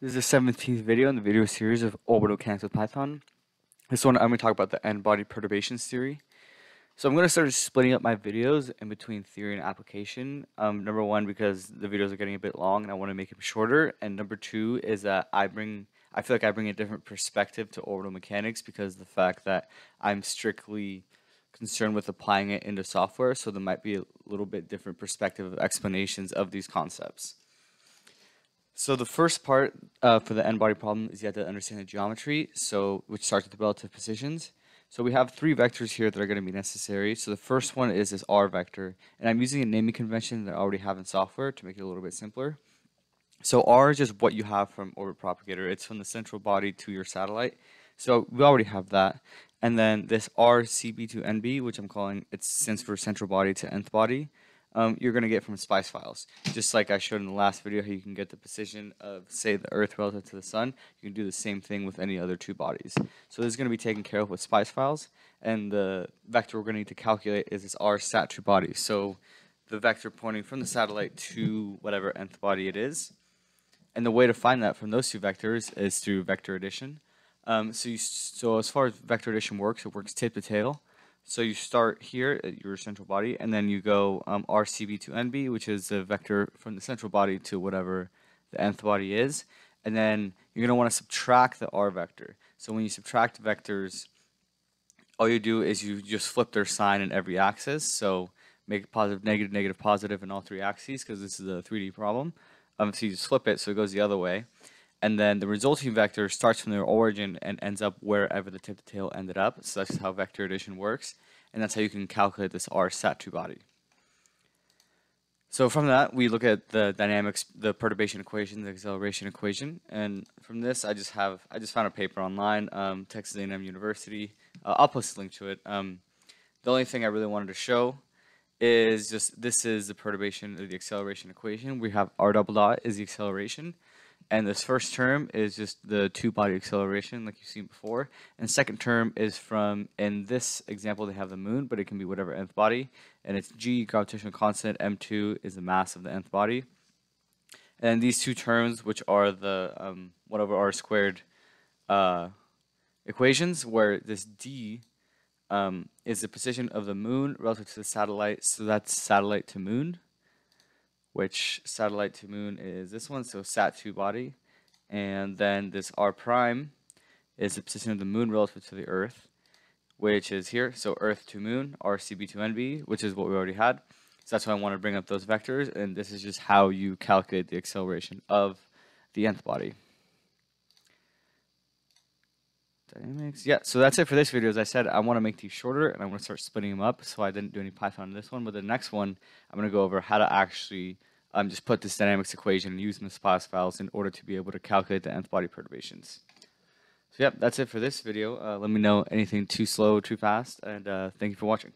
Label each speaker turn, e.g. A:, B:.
A: This is the 17th video in the video series of orbital mechanics with Python. This one I'm going to talk about the n-body perturbations theory. So I'm going to start splitting up my videos in between theory and application. Um, number one, because the videos are getting a bit long and I want to make them shorter. And number two is that I bring, I feel like I bring a different perspective to orbital mechanics because the fact that I'm strictly concerned with applying it into software. So there might be a little bit different perspective of explanations of these concepts. So the first part uh, for the n-body problem is you have to understand the geometry, so which starts with the relative positions. So we have three vectors here that are going to be necessary. So the first one is this r vector, and I'm using a naming convention that I already have in software to make it a little bit simpler. So r is just what you have from orbit propagator. It's from the central body to your satellite. So we already have that. And then this RCB to NB, which I'm calling, it stands for central body to nth body um, you're going to get from SPICE files. Just like I showed in the last video how you can get the position of, say, the Earth relative to the Sun, you can do the same thing with any other two bodies. So this is going to be taken care of with SPICE files, and the vector we're going to need to calculate is this R sat to body. So the vector pointing from the satellite to whatever nth body it is. And the way to find that from those two vectors is through vector addition. Um, so, you, so as far as vector addition works, it works tip to tail. So you start here at your central body, and then you go um, RCB to NB, which is the vector from the central body to whatever the nth body is. And then you're going to want to subtract the R vector. So when you subtract vectors, all you do is you just flip their sign in every axis. So make positive, negative, negative, positive in all three axes because this is a 3D problem. Um, so you just flip it so it goes the other way and then the resulting vector starts from their origin and ends up wherever the tip to tail ended up. So that's how vector addition works, and that's how you can calculate this R sat to body. So from that, we look at the dynamics, the perturbation equation, the acceleration equation, and from this, I just have I just found a paper online, um, Texas A&M University. Uh, I'll post a link to it. Um, the only thing I really wanted to show is just this is the perturbation of the acceleration equation. We have r double dot is the acceleration, and this first term is just the two-body acceleration like you've seen before. And second term is from, in this example, they have the moon, but it can be whatever nth body. And it's g, gravitational constant, m2 is the mass of the nth body. And these two terms, which are the um, 1 over r squared uh, equations, where this d um, is the position of the moon relative to the satellite, so that's satellite to moon which satellite to moon is this one, so SAT2 body. And then this R prime is the position of the moon relative to the Earth, which is here. So Earth to moon, RCB to NB, which is what we already had. So that's why I want to bring up those vectors, and this is just how you calculate the acceleration of the nth body. Dynamics. Yeah, so that's it for this video. As I said, I want to make these shorter, and I want to start splitting them up, so I didn't do any Python in this one. But the next one, I'm going to go over how to actually um, just put this dynamics equation using the SPICE files in order to be able to calculate the nth body perturbations. So yep, that's it for this video. Uh, let me know anything too slow, too fast, and uh, thank you for watching.